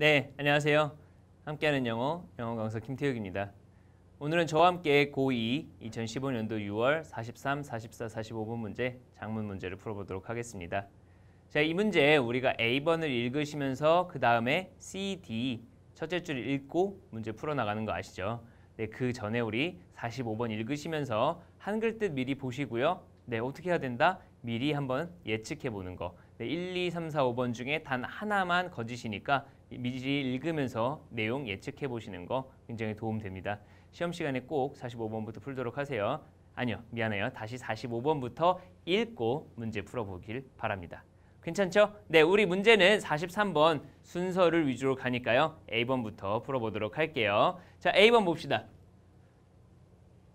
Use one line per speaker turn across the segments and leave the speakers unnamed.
네, 안녕하세요. 함께하는 영어, 영어 강사 김태혁입니다. 오늘은 저와 함께 고2 2015년도 6월 43, 44, 45분 문제, 장문 문제를 풀어보도록 하겠습니다. 자, 이 문제 우리가 A번을 읽으시면서 그 다음에 C, D 첫째 줄 읽고 문제 풀어나가는 거 아시죠? 네, 그 전에 우리 45번 읽으시면서 한글 뜻 미리 보시고요. 네, 어떻게 해야 된다? 미리 한번 예측해 보는 거. 네, 1, 2, 3, 4, 5번 중에 단 하나만 거짓이니까 미리 읽으면서 내용 예측해 보시는 거 굉장히 도움됩니다. 시험 시간에 꼭 45번부터 풀도록 하세요. 아니요, 미안해요. 다시 45번부터 읽고 문제 풀어보길 바랍니다. 괜찮죠? 네, 우리 문제는 43번 순서를 위주로 가니까요. A번부터 풀어보도록 할게요. 자, A번 봅시다.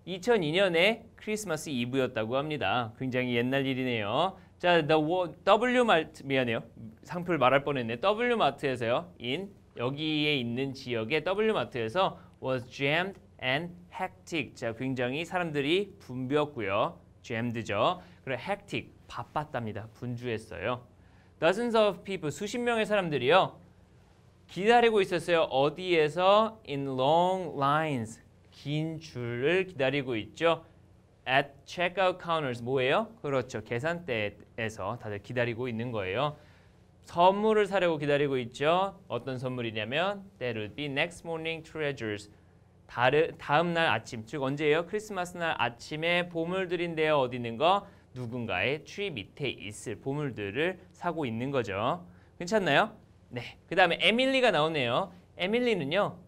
2002년에 크리스마스 이브였다고 합니다. 굉장히 옛날 일이네요. 자, the W 마트 미안해요. 상표를 말할 뻔했네. W 마트에서요. in 여기에 있는 지역의 W 마트에서 was jammed and hectic. 자, 굉장히 사람들이 붐볐고요. jammed죠. 그리고 hectic 바빴답니다. 분주했어요. Dozens of people 수십 명의 사람들이요. 기다리고 있었어요. 어디에서 in long lines 긴 줄을 기다리고 있죠. At checkout counters 뭐예요? 그렇죠. 계산대에서 다들 기다리고 있는 거예요. 선물을 사려고 기다리고 있죠. 어떤 선물이냐면 That would be next morning treasures. 다음 날 아침, 즉 언제예요? 크리스마스 날 아침에 보물들인데요. 어디 있는 거? 누군가의 트리 밑에 있을 보물들을 사고 있는 거죠. 괜찮나요? 네. 그 다음에 에밀리가 나오네요. 에밀리는요.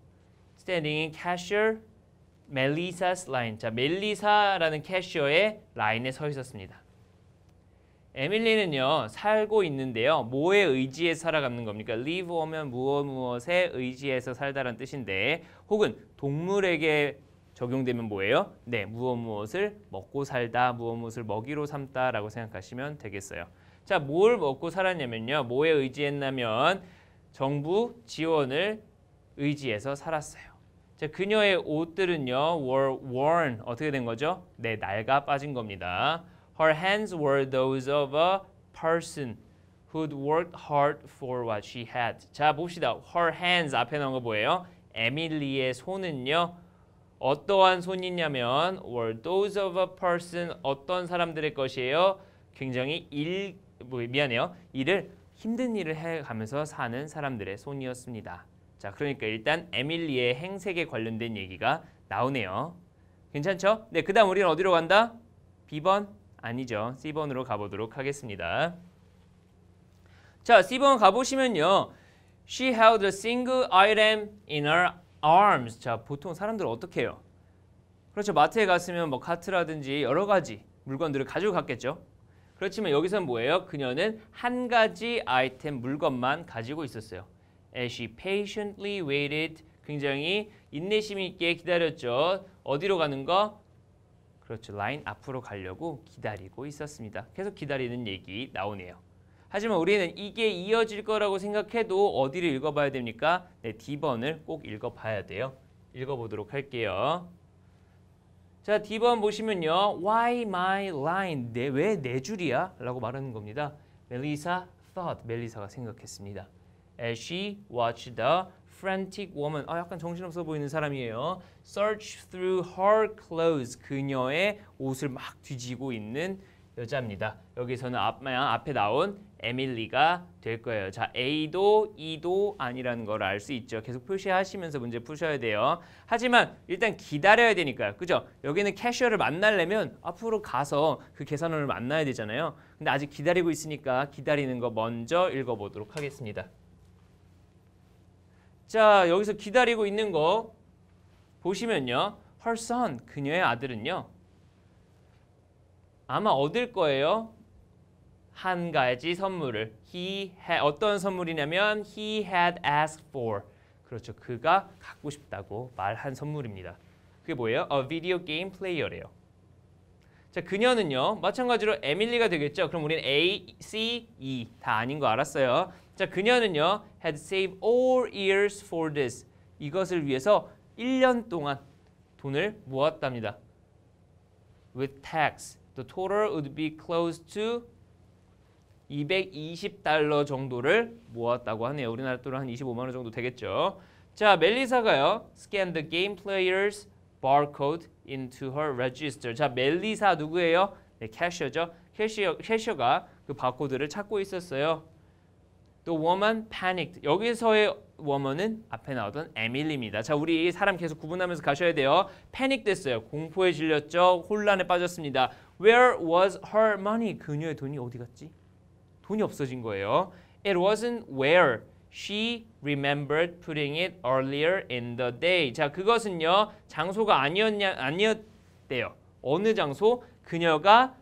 Standing in cashier 멜리사's line. 자, 멜리사라는 캐셔의 라인에 서 있었습니다. 에밀리는요 살고 있는데요 뭐에 의지해 살아가는 겁니까? live 오면 무엇 무엇에 의지해서 살다란 뜻인데 혹은 동물에게 적용되면 뭐예요? 네 무엇 무엇을 먹고 살다 무엇 무엇을 먹이로 삼다라고 생각하시면 되겠어요. 자 뭘 먹고 살았냐면요 뭐에 의지했냐면 정부 지원을 의지해서 살았어요. 자, 그녀의 옷들은요 were worn 어떻게 된 거죠? 네, 낡아 빠진 겁니다. Her hands were those of a person who'd worked hard for what she had. 자, 봅시다. Her hands 앞에 나온 거 뭐예요? 에밀리의 손은요. 어떠한 손이냐면 were those of a person 어떤 사람들의 것이에요? 굉장히 일 뭐, 미안해요. 일을 힘든 일을 해가면서 사는 사람들의 손이었습니다. 자, 그러니까 일단 에밀리의 행색에 관련된 얘기가 나오네요. 괜찮죠? 네, 그 다음 우리는 어디로 간다? B번? 아니죠. C번으로 가보도록 하겠습니다. 자, C번 가보시면요. She held a single item in her arms. 자, 보통 사람들 어떻게 해요? 그렇죠. 마트에 갔으면 뭐 카트라든지 여러 가지 물건들을 가지고 갔겠죠. 그렇지만 여기서는 뭐예요? 그녀는 한 가지 아이템 물건만 가지고 있었어요. As she patiently waited. 굉장히 인내심 있게 기다렸죠. 어디로 가는 거? 그렇죠. 라인 앞으로 가려고 기다리고 있었습니다. 계속 기다리는 얘기 나오네요. 하지만 우리는 이게 이어질 거라고 생각해도 어디를 읽어봐야 됩니까? 네, D번을 꼭 읽어봐야 돼요. 읽어보도록 할게요. 자, D번 보시면요. Why my line? 네, 왜네 줄이야? 라고 말하는 겁니다. 멜리사 thought. 멜리사가 생각했습니다. As she watched the frantic woman. 아, 약간 정신없어 보이는 사람이에요. Search through her clothes. 그녀의 옷을 막 뒤지고 있는 여자입니다. 여기서는 앞, 앞에 나온 에밀리가 될 거예요. 자, A도 E도 아니라는 걸 알 수 있죠. 계속 표시하시면서 문제 푸셔야 돼요. 하지만 일단 기다려야 되니까요. 그죠? 여기는 캐셔를 만나려면 앞으로 가서 그 계산원을 만나야 되잖아요. 근데 아직 기다리고 있으니까 기다리는 거 먼저 읽어보도록 하겠습니다. 자, 여기서 기다리고 있는 거 보시면요. Her son, 그녀의 아들은요. 아마 얻을 거예요. 한 가지 선물을. He had, 어떤 선물이냐면 he had asked for. 그렇죠. 그가 갖고 싶다고 말한 선물입니다. 그게 뭐예요? A video game player래요. 자, 그녀는요. 마찬가지로 에밀리가 되겠죠. 그럼 우리는 A, C, E 다 아닌 거 알았어요. 자, 그녀는요. had saved all years for this. 이것을 위해서 1년 동안 돈을 모았답니다. With tax, the total would be close to 220달러 정도를 모았다고 하네요. 우리나라 돈으로 한 25만 원 정도 되겠죠. 자, 멜리사가요. Scan the game player's barcode into her register. 자, 멜리사 누구예요? 네, 캐셔죠. 캐시어, 캐셔가 그 바코드를 찾고 있었어요. The woman panicked. 여기서의 woman은 앞에 나오던 에밀리입니다. 자, 우리 사람 계속 구분하면서 가셔야 돼요. 패닉 됐어요. 공포에 질렸죠. 혼란에 빠졌습니다. Where was her money? 그녀의 돈이 어디 갔지? 돈이 없어진 거예요. It wasn't where she remembered putting it earlier in the day. 자, 그것은요. 장소가 아니었냐 아니었대요. 어느 장소? 그녀가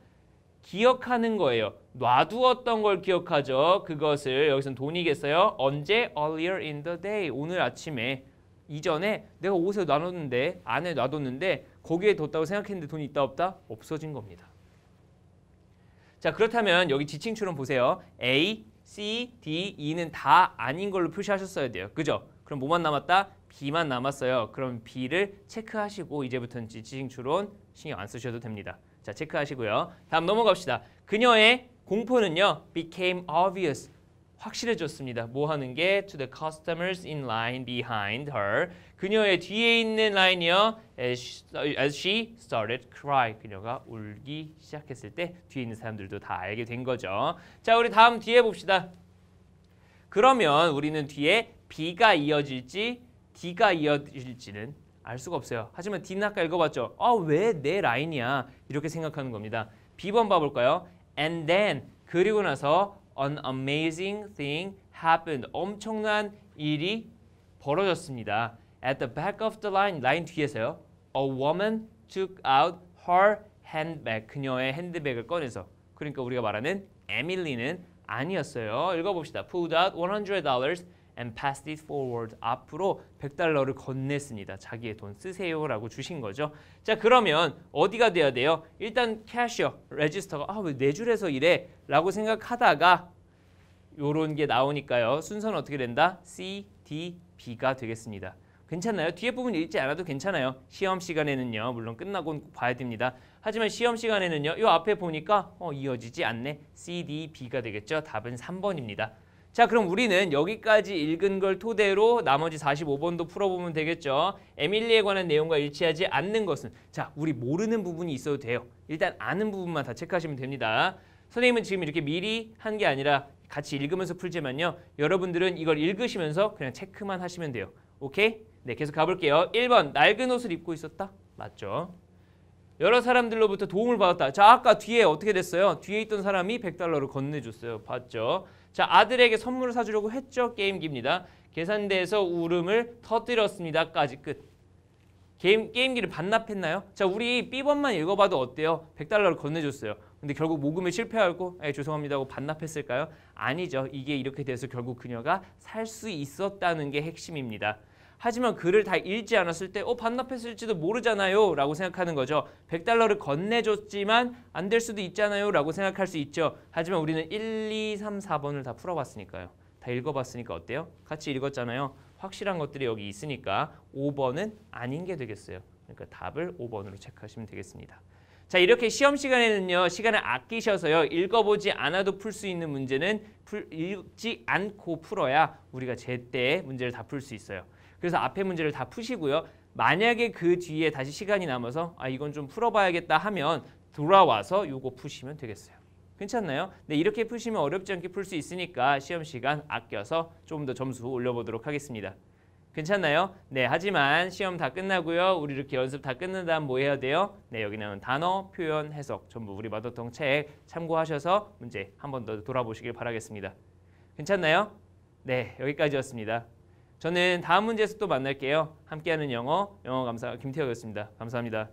기억하는 거예요. 놔두었던 걸 기억하죠. 그것을 여기서는 돈이겠어요. 언제? Earlier in the day. 오늘 아침에 이전에 내가 옷에 놔뒀는데 안에 놔뒀는데 거기에 뒀다고 생각했는데 돈이 있다 없다? 없어진 겁니다. 자 그렇다면 여기 지칭추론 보세요. A, C, D, E는 다 아닌 걸로 표시하셨어야 돼요. 그죠? 그럼 뭐만 남았다? B만 남았어요. 그럼 B를 체크하시고 이제부터는 지칭 추론 신경 안 쓰셔도 됩니다. 자 체크하시고요. 다음 넘어갑시다. 그녀의 공포는요 became obvious 확실해졌습니다. 뭐 하는 게 to the customers in line behind her 그녀의 뒤에 있는 라인이요 as she started cry 그녀가 울기 시작했을 때 뒤에 있는 사람들도 다 알게 된 거죠. 자 우리 다음 뒤에 봅시다. 그러면 우리는 뒤에 B가 이어질지 D가 이어질지는 알 수가 없어요. 하지만 D는 아까 읽어봤죠. 아 왜 내 라인이야 이렇게 생각하는 겁니다. B번 봐볼까요? And then 그리고 나서 an amazing thing happened. 엄청난 일이 벌어졌습니다. At the back of the line, 라인 뒤에서요. A woman took out her handbag. 그녀의 핸드백을 꺼내서. 그러니까 우리가 말하는 에밀리는 아니었어요. 읽어봅시다. Pulled out $100 and passed it forward. 앞으로 100달러를 건넸습니다. 자기의 돈 쓰세요라고 주신 거죠. 자 그러면 어디가 돼야 돼요? 일단 캐셔, 레지스터가 아왜네 줄에서 이래? 라고 생각하다가 요런 게 나오니까요. 순서는 어떻게 된다? C, D, B가 되겠습니다. 괜찮나요? 뒤에 부분 읽지 않아도 괜찮아요. 시험 시간에는요. 물론 끝나고 봐야 됩니다. 하지만 시험 시간에는요. 요 앞에 보니까 어, 이어지지 않네. C, D, B가 되겠죠. 답은 3번입니다. 자 그럼 우리는 여기까지 읽은 걸 토대로 나머지 45번도 풀어보면 되겠죠. 에밀리에 관한 내용과 일치하지 않는 것은 자 우리 모르는 부분이 있어도 돼요. 일단 아는 부분만 다 체크하시면 됩니다. 선생님은 지금 이렇게 미리 한 게 아니라 같이 읽으면서 풀지만요. 여러분들은 이걸 읽으시면서 그냥 체크만 하시면 돼요. 오케이? 네 계속 가볼게요. 1번 낡은 옷을 입고 있었다. 맞죠? 여러 사람들로부터 도움을 받았다. 자 아까 뒤에 어떻게 됐어요? 뒤에 있던 사람이 100달러를 건네줬어요. 봤죠? 자 아들에게 선물을 사주려고 했죠. 게임기입니다. 계산대에서 울음을 터뜨렸습니다.까지 끝. 게임, 게임기를 반납했나요? 자 우리 B번만 읽어봐도 어때요? 100달러를 건네줬어요. 근데 결국 모금에 실패하고 에, 죄송합니다 하고 반납했을까요? 아니죠. 이게 이렇게 돼서 결국 그녀가 살 수 있었다는 게 핵심입니다. 하지만 글을 다 읽지 않았을 때 어, 반납했을지도 모르잖아요 라고 생각하는 거죠. 100달러를 건네줬지만 안 될 수도 있잖아요 라고 생각할 수 있죠. 하지만 우리는 1, 2, 3, 4번을 다 풀어봤으니까요. 다 읽어봤으니까 어때요? 같이 읽었잖아요. 확실한 것들이 여기 있으니까 5번은 아닌 게 되겠어요. 그러니까 답을 5번으로 체크하시면 되겠습니다. 자 이렇게 시험 시간에는요 시간을 아끼셔서요 읽어보지 않아도 풀 수 있는 문제는 풀, 읽지 않고 풀어야 우리가 제때 문제를 다 풀 수 있어요. 그래서 앞에 문제를 다 푸시고요. 만약에 그 뒤에 다시 시간이 남아서 아 이건 좀 풀어봐야겠다 하면 돌아와서 요거 푸시면 되겠어요. 괜찮나요? 네 이렇게 푸시면 어렵지 않게 풀 수 있으니까 시험 시간 아껴서 좀더 점수 올려보도록 하겠습니다. 괜찮나요? 네 하지만 시험 다 끝나고요. 우리 이렇게 연습 다 끝난 다음 뭐 해야 돼요? 네 여기 나온 단어, 표현, 해석 전부 우리 마더텅 책 참고하셔서 문제 한 번 더 돌아보시길 바라겠습니다. 괜찮나요? 네 여기까지였습니다. 저는 다음 문제에서 또 만날게요. 함께하는 영어, 영어 감사 김태혁이었습니다. 감사합니다.